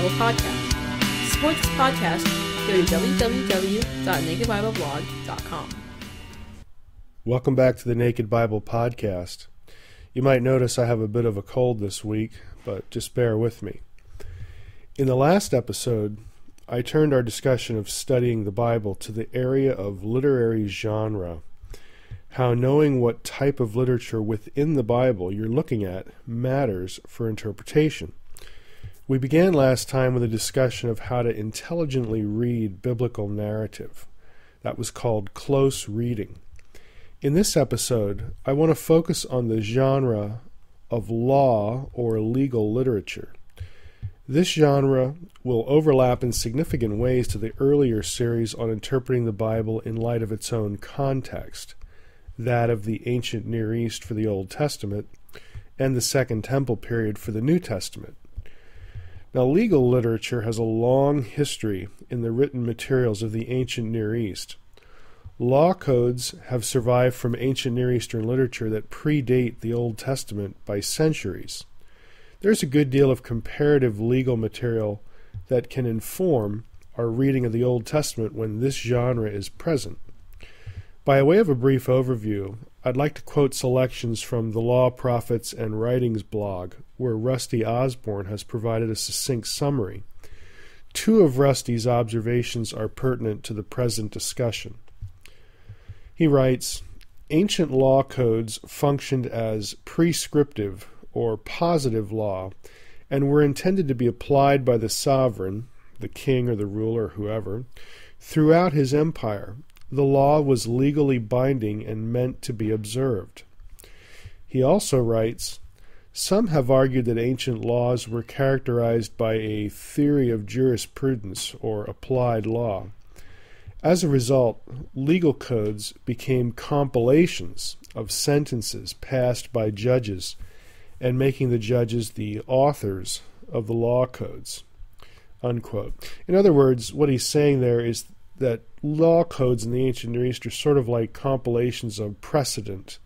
Bible Podcast. Support this podcast, go to www.nakedbibleblog.com. Welcome back to the Naked Bible Podcast. You might notice I have a bit of a cold this week, but just bear with me. In the last episode, I turned our discussion of studying the Bible to the area of literary genre. How knowing what type of literature within the Bible you're looking at matters for interpretation. We began last time with a discussion of how to intelligently read biblical narrative. That was called close reading. In this episode, I want to focus on the genre of law or legal literature. This genre will overlap in significant ways to the earlier series on interpreting the Bible in light of its own context, that of the ancient Near East for the Old Testament, and the Second Temple period for the New Testament. Now, legal literature has a long history in the written materials of the ancient Near East. Law codes have survived from ancient Near Eastern literature that predate the Old Testament by centuries. There's a good deal of comparative legal material that can inform our reading of the Old Testament when this genre is present. By way of a brief overview, I'd like to quote selections from the Law, Prophets, and Writings blog, where Rusty Osborne has provided a succinct summary. Two of Rusty's observations are pertinent to the present discussion. He writes Ancient law codes functioned as prescriptive or positive law and were intended to be applied by the sovereign, the king or the ruler, whoever, throughout his empire the law was legally binding and meant to be observed. He also writes Some have argued that ancient laws were characterized by a theory of jurisprudence or applied law. As a result, legal codes became compilations of sentences passed by judges and making the judges the authors of the law codes. Unquote. In other words, what he's saying there is that law codes in the ancient Near East are sort of like compilations of precedent,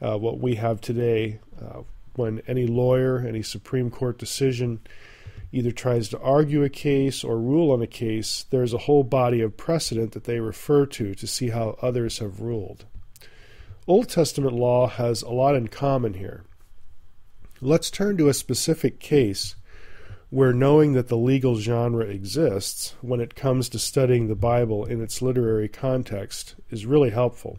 uh, what we have today. Uh, when any lawyer, any Supreme Court decision either tries to argue a case or rule on a case, there's a whole body of precedent that they refer to to see how others have ruled. Old Testament law has a lot in common here. Let's turn to a specific case where knowing that the legal genre exists when it comes to studying the Bible in its literary context is really helpful.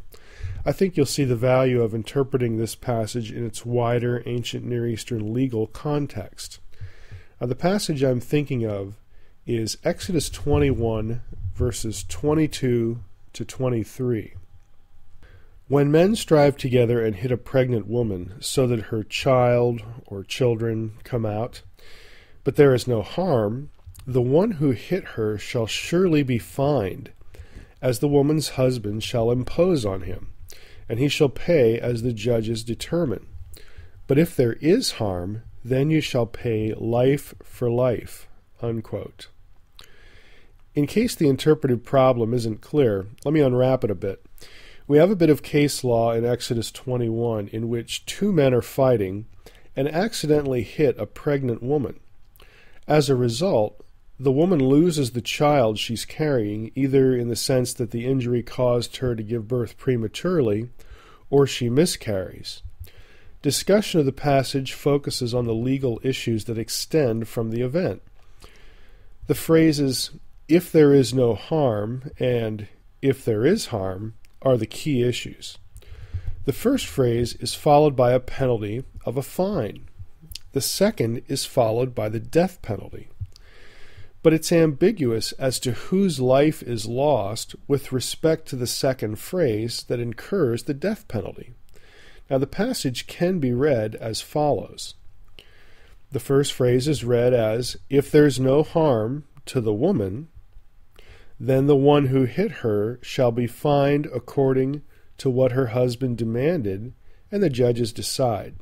I think you'll see the value of interpreting this passage in its wider ancient Near Eastern legal context. Now, the passage I'm thinking of is Exodus 21, verses 22 to 23. When men strive together and hit a pregnant woman so that her child or children come out, but there is no harm, the one who hit her shall surely be fined, as the woman's husband shall impose on him, and he shall pay as the judges determine. But if there is harm, then you shall pay life for life. Unquote. In case the interpretive problem isn't clear, let me unwrap it a bit. We have a bit of case law in Exodus 21 in which two men are fighting and accidentally hit a pregnant woman. As a result, the woman loses the child she's carrying, either in the sense that the injury caused her to give birth prematurely, or she miscarries. Discussion of the passage focuses on the legal issues that extend from the event. The phrases, if there is no harm, and if there is harm, are the key issues. The first phrase is followed by a penalty of a fine. The second is followed by the death penalty. But it's ambiguous as to whose life is lost with respect to the second phrase that incurs the death penalty. Now, the passage can be read as follows The first phrase is read as, If there's no harm to the woman, then the one who hit her shall be fined according to what her husband demanded, and the judges decide.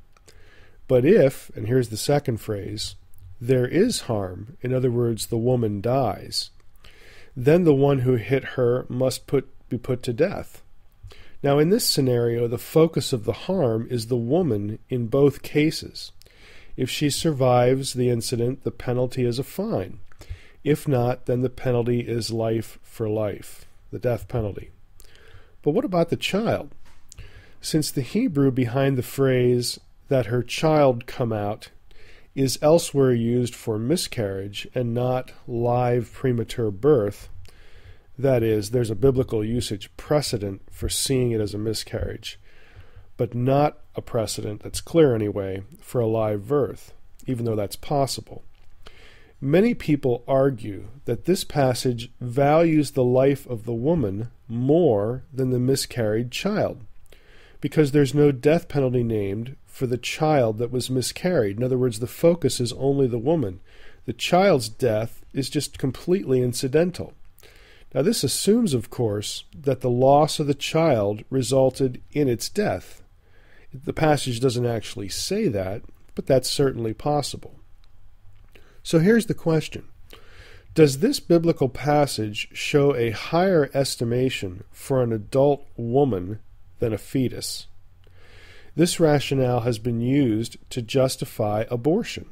But if, and here's the second phrase, there is harm, in other words, the woman dies, then the one who hit her must put, be put to death. Now, in this scenario, the focus of the harm is the woman in both cases. If she survives the incident, the penalty is a fine. If not, then the penalty is life for life, the death penalty. But what about the child? Since the Hebrew behind the phrase, that her child come out, is elsewhere used for miscarriage and not live premature birth, that is, there's a biblical usage precedent for seeing it as a miscarriage, but not a precedent that's clear anyway for a live birth, even though that's possible. Many people argue that this passage values the life of the woman more than the miscarried child, because there's no death penalty named for the child that was miscarried. In other words, the focus is only the woman. The child's death is just completely incidental. Now, this assumes, of course, that the loss of the child resulted in its death. The passage doesn't actually say that, but that's certainly possible. So here's the question Does this biblical passage show a higher estimation for an adult woman than a fetus? This rationale has been used to justify abortion,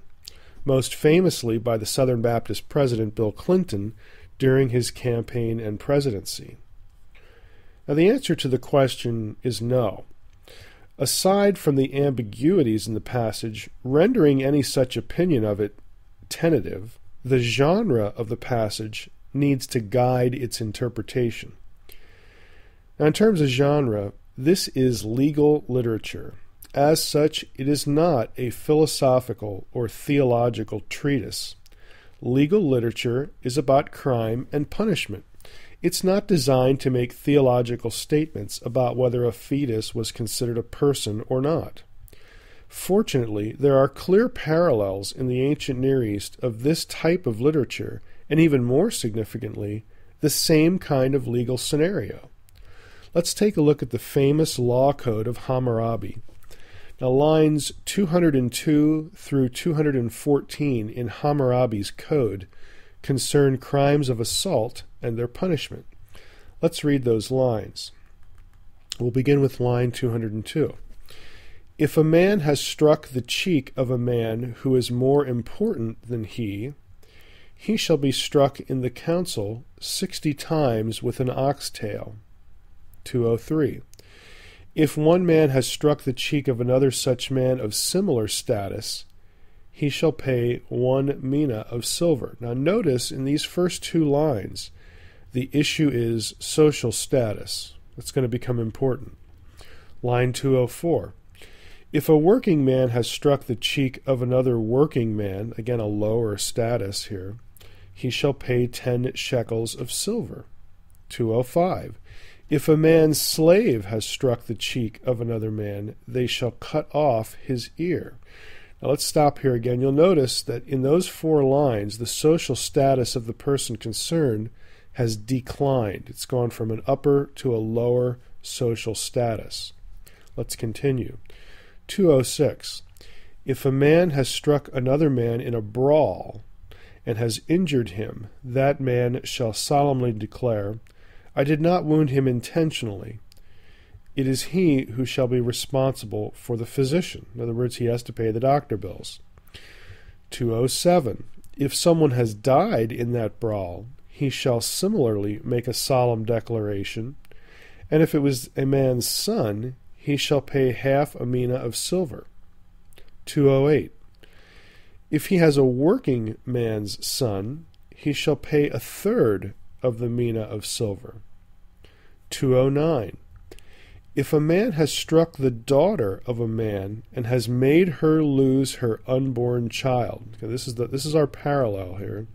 most famously by the Southern Baptist President Bill Clinton during his campaign and presidency. Now, the answer to the question is no. Aside from the ambiguities in the passage rendering any such opinion of it tentative, the genre of the passage needs to guide its interpretation. Now, in terms of genre, this is legal literature. As such, it is not a philosophical or theological treatise. Legal literature is about crime and punishment. It's not designed to make theological statements about whether a fetus was considered a person or not. Fortunately, there are clear parallels in the ancient Near East of this type of literature, and even more significantly, the same kind of legal scenario. Let's take a look at the famous law code of Hammurabi. Now, lines 202 through 214 in Hammurabi's code concern crimes of assault and their punishment. Let's read those lines. We'll begin with line 202. If a man has struck the cheek of a man who is more important than he, he shall be struck in the council sixty times with an ox tail. 203. If one man has struck the cheek of another such man of similar status, he shall pay one mina of silver. Now, notice in these first two lines, the issue is social status. That's going to become important. Line 204. If a working man has struck the cheek of another working man, again a lower status here, he shall pay ten shekels of silver. 205. If a man's slave has struck the cheek of another man, they shall cut off his ear. Now let's stop here again. You'll notice that in those four lines, the social status of the person concerned has declined. It's gone from an upper to a lower social status. Let's continue. 206. If a man has struck another man in a brawl and has injured him, that man shall solemnly declare, I did not wound him intentionally. It is he who shall be responsible for the physician. In other words, he has to pay the doctor bills. 207. If someone has died in that brawl, he shall similarly make a solemn declaration. And if it was a man's son, he shall pay half a mina of silver. 208. If he has a working man's son, he shall pay a third of the mina of silver. 209. If a man has struck the daughter of a man and has made her lose her unborn child, okay, this is the, this is our parallel here.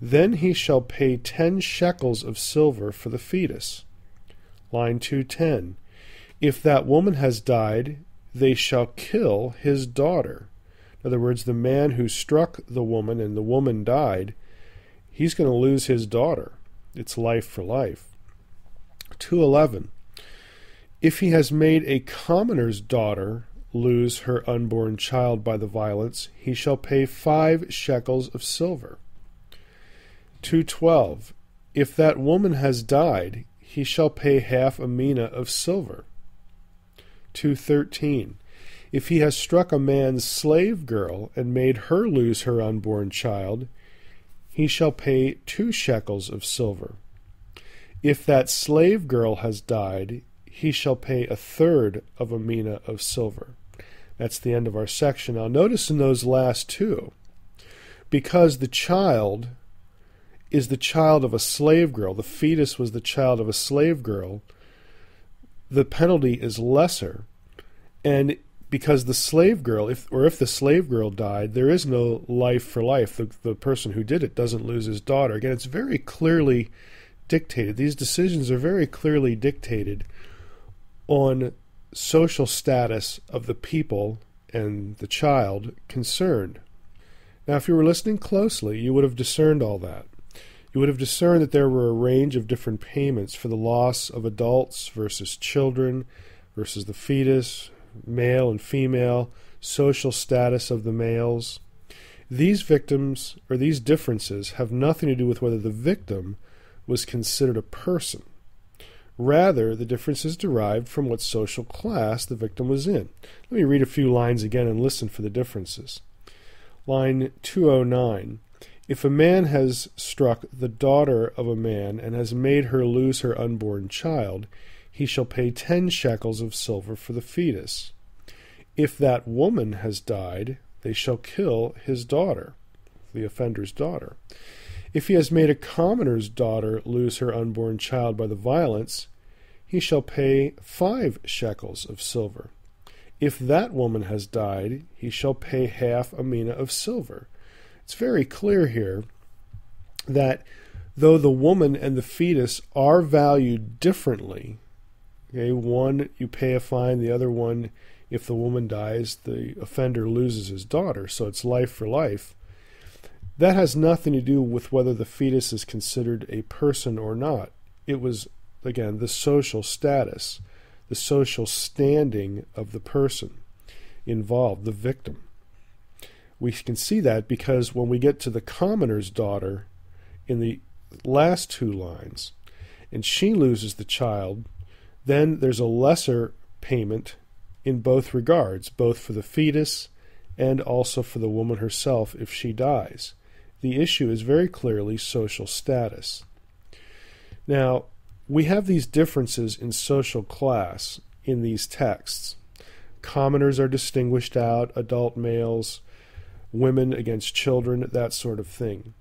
Then he shall pay ten shekels of silver for the fetus. Line 210. If that woman has died, they shall kill his daughter. In other words, the man who struck the woman and the woman died, he's going to lose his daughter. It's life for life. 211. If he has made a commoner's daughter lose her unborn child by the violence, he shall pay five shekels of silver. 212. If that woman has died, he shall pay half a mina of silver. 213. If he has struck a man's slave girl and made her lose her unborn child, he shall pay two shekels of silver. If that slave girl has died, he shall pay a third of a mina of silver. That's the end of our section. Now, notice in those last two, because the child is the child of a slave girl, the fetus was the child of a slave girl, the penalty is lesser. And because the slave girl, if or if the slave girl died, there is no life for life. The, the person who did it doesn't lose his daughter. Again, it's very clearly dictated. These decisions are very clearly dictated on social status of the people and the child concerned. Now, if you were listening closely, you would have discerned all that. You would have discerned that there were a range of different payments for the loss of adults versus children versus the fetus, male and female, social status of the males. These victims, or these differences, have nothing to do with whether the victim was considered a person. Rather, the difference is derived from what social class the victim was in. Let me read a few lines again and listen for the differences. Line 209 If a man has struck the daughter of a man and has made her lose her unborn child, he shall pay ten shekels of silver for the fetus. If that woman has died, they shall kill his daughter, the offender's daughter. If he has made a commoner's daughter lose her unborn child by the violence, he shall pay five shekels of silver. If that woman has died, he shall pay half a mina of silver. It's very clear here that though the woman and the fetus are valued differently, okay, one you pay a fine, the other one, if the woman dies, the offender loses his daughter, so it's life for life. That has nothing to do with whether the fetus is considered a person or not. It was, again, the social status, the social standing of the person involved, the victim. We can see that because when we get to the commoner's daughter in the last two lines, and she loses the child, then there's a lesser payment in both regards, both for the fetus and also for the woman herself if she dies. The issue is very clearly social status. Now, we have these differences in social class in these texts. Commoners are distinguished out, adult males, women against children, that sort of thing.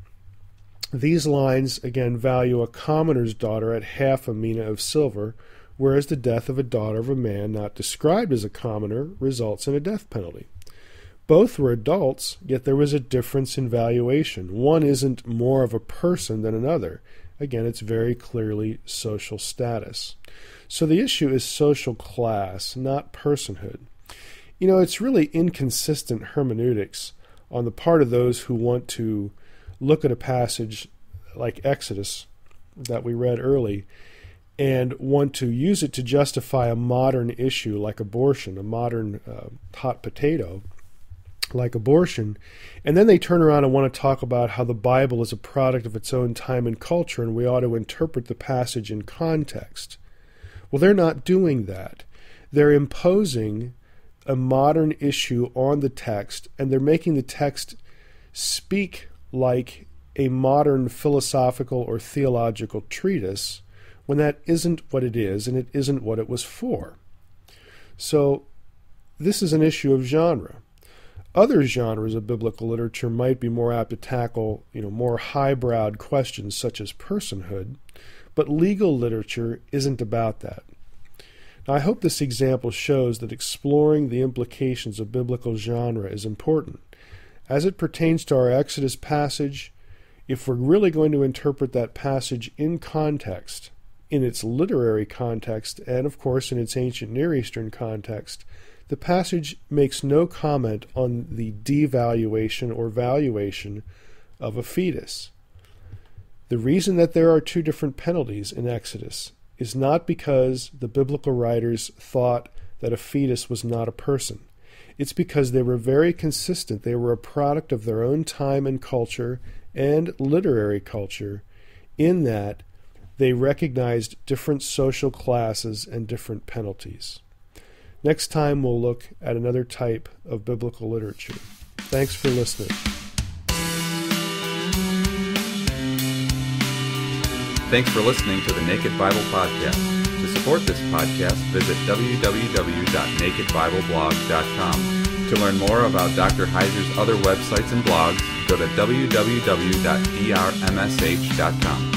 These lines, again, value a commoner's daughter at half a mina of silver, whereas the death of a daughter of a man not described as a commoner results in a death penalty. Both were adults, yet there was a difference in valuation. One isn't more of a person than another. Again, it's very clearly social status. So the issue is social class, not personhood. You know, it's really inconsistent hermeneutics on the part of those who want to look at a passage like Exodus that we read early and want to use it to justify a modern issue like abortion, a modern uh, hot potato like abortion. And then they turn around and want to talk about how the Bible is a product of its own time and culture and we ought to interpret the passage in context. Well, they're not doing that. They're imposing a modern issue on the text and they're making the text speak like a modern philosophical or theological treatise when that isn't what it is and it isn't what it was for. So, this is an issue of genre. Other genres of biblical literature might be more apt to tackle, you know, more highbrowed questions such as personhood, but legal literature isn't about that. Now, I hope this example shows that exploring the implications of biblical genre is important. As it pertains to our Exodus passage, if we're really going to interpret that passage in context, in its literary context, and of course in its ancient Near Eastern context, the passage makes no comment on the devaluation or valuation of a fetus. The reason that there are two different penalties in Exodus is not because the biblical writers thought that a fetus was not a person. It's because they were very consistent. They were a product of their own time and culture and literary culture, in that they recognized different social classes and different penalties. Next time, we'll look at another type of biblical literature. Thanks for listening. Thanks for listening to the Naked Bible Podcast. To support this podcast, visit www.nakedbibleblog.com. To learn more about Dr. Heiser's other websites and blogs, go to www.drmsh.com.